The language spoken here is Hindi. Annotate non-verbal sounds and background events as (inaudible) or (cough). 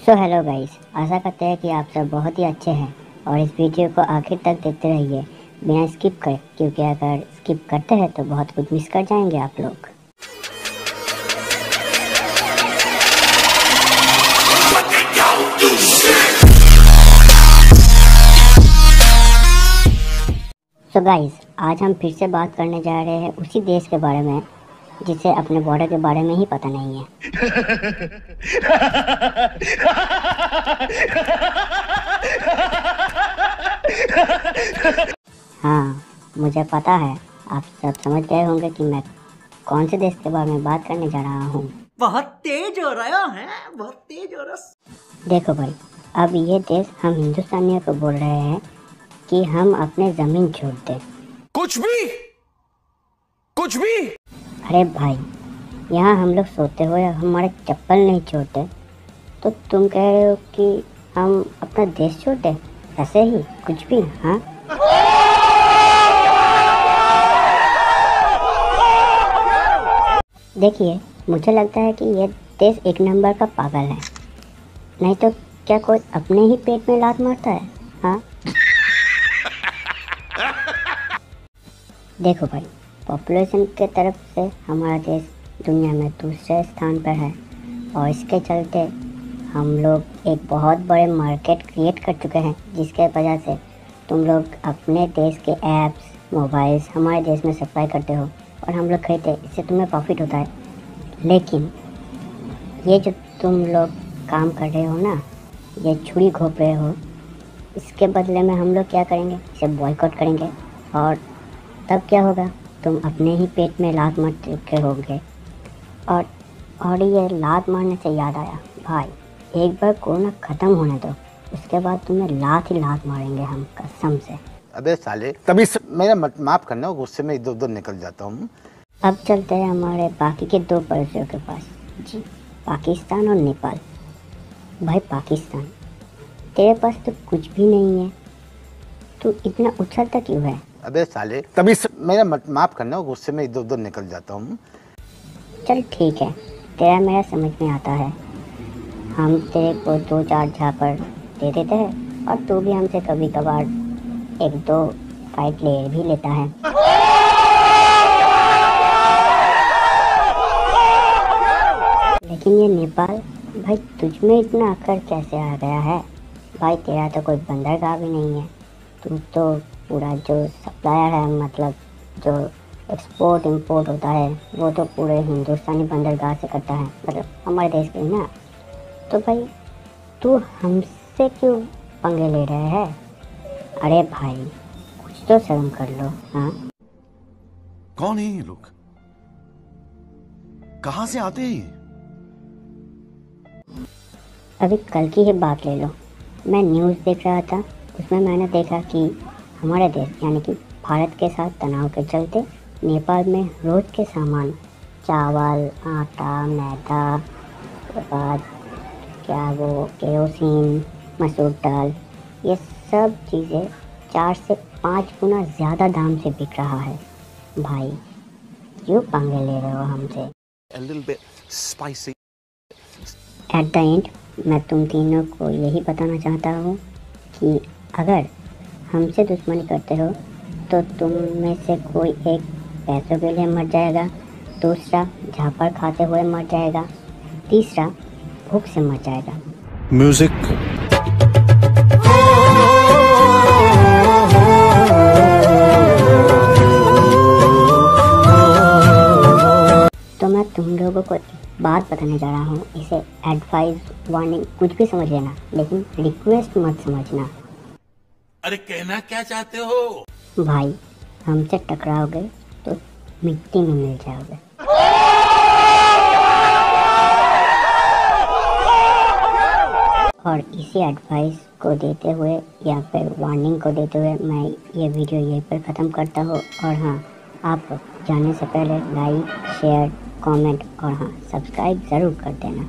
सो हेलो गाइस आशा करते हैं कि आप सब बहुत ही अच्छे हैं और इस वीडियो को आखिर तक देखते रहिए। बिना स्किप करे क्योंकि अगर स्किप करते हैं तो बहुत कुछ मिस कर जाएँगे आप लोग। सो गाइस आज हम फिर से बात करने जा रहे हैं उसी देश के बारे में। जिसे अपने बॉर्डर के बारे में ही पता नहीं है। हाँ मुझे पता है। आप सब समझ गए होंगे कि मैं कौन से देश के बारे में बात करने जा रहा हूँ। बहुत तेज हो रहा है बहुत तेज हो रहा देखो भाई अब ये देश हम हिंदुस्तानियों को बोल रहे हैं कि हम अपने ज़मीन छोड़ दें। कुछ भी कुछ भी। अरे भाई। यहाँ हम लोग सोते हुए हमारे चप्पल नहीं छोड़ते। तो तुम कह रहे हो कि हम अपना देश छोड़ दें ऐसे ही? कुछ भी? हाँ? देखिए, मुझे लगता है कि ये देश एक नंबर का पागल है। नहीं तो क्या कोई अपने ही पेट में लात मारता है? हाँ? (laughs) देखो भाई पॉपुलेशन के तरफ़ से हमारा देश दुनिया में दूसरे स्थान पर है। और इसके चलते हम लोग एक बहुत बड़े मार्केट क्रिएट कर चुके हैं, जिसके वजह से तुम लोग अपने देश के ऐप्स मोबाइल्स हमारे देश में सप्लाई करते हो और हम लोग खरीदते इससे तुम्हें प्रॉफिट होता है। लेकिन ये जो तुम लोग काम कर रहे हो ना, ये छुरी घोप रहे हो, इसके बदले में हम लोग क्या करेंगे? इसे बॉयकॉट करेंगे। और तब क्या होगा? तुम अपने ही पेट में लात मार चुके होंगे। और और ये लात मारने से याद आया भाई एक बार कोरोना ख़त्म होने दो उसके बाद तुम्हें लात ही लात मारेंगे हम कसम से। अबे साले तभी स... मेरा मत- माफ़ करना गुस्से में इधर उधर निकल जाता हूँ। अब चलते हैं हमारे बाकी के दो पड़ोसियों के पास। जी पाकिस्तान और नेपाल। भाई पाकिस्तान तेरे पास तो कुछ भी नहीं है। तू इतना उछलता क्यों है? अबे साले तभी स... मेरा मत- माफ़ करना गुस्से में इधर उधर निकल जाता हूँ। चल ठीक है तेरा मेरा समझ में आता है। हम तेरे को दो चार झापड़ दे देते हैं और तू भी हमसे कभी कभार एक दो फाइट ले भी लेता है। लेकिन ये नेपाल भाई तुझ में इतना अकड़ कैसे आ गया है? भाई तेरा तो कोई बंदरगाह भी नहीं है। तू तो पूरा जो सप्लायर है मतलब जो एक्सपोर्ट इंपोर्ट होता है वो तो पूरे हिंदुस्तानी बंदरगाह से करता है मतलब हमारे देश के ना। तो भाई तू हमसे क्यों पंगे ले रहे है? अरे भाई कुछ तो शर्म कर लो हाँ? कौन है ये लोग? कहाँ से आते हैं अभी कल की ही बात ले लो। मैं न्यूज़ देख रहा था उसमें मैंने देखा कि हमारे देश यानी कि भारत के साथ तनाव के चलते नेपाल में रोज़ के सामान चावल आटा मैदा उसके बाद क्या वो केरोसिन मसूर दाल ये सब चीज़ें चार से पाँच गुना ज़्यादा दाम से बिक रहा है भाई क्यों पंगे ले रहे हो हमसे. एट द एंड मैं तुम तीनों को यही बताना चाहता हूँ कि अगर हमसे दुश्मनी करते हो तो तुम में से कोई एक पैसों के लिए मर जाएगा दूसरा झापड़ खाते हुए मर जाएगा तीसरा भूख से मर जाएगा। म्यूज़िक। तो मैं तुम लोगों को बात बताने जा रहा हूँ इसे एडवाइस वार्निंग कुछ भी समझ लेना लेकिन रिक्वेस्ट मत समझना। अरे कहना क्या चाहते हो? भाई, हमसे टकराओगे तो मिट्टी में मिल जाओगे। और इसी एडवाइस को देते हुए या फिर वार्निंग को देते हुए मैं ये वीडियो यहीं पर ख़त्म करता हूँ। और हाँ आप जाने से पहले लाइक शेयर कमेंट और हाँ सब्सक्राइब ज़रूर कर देना।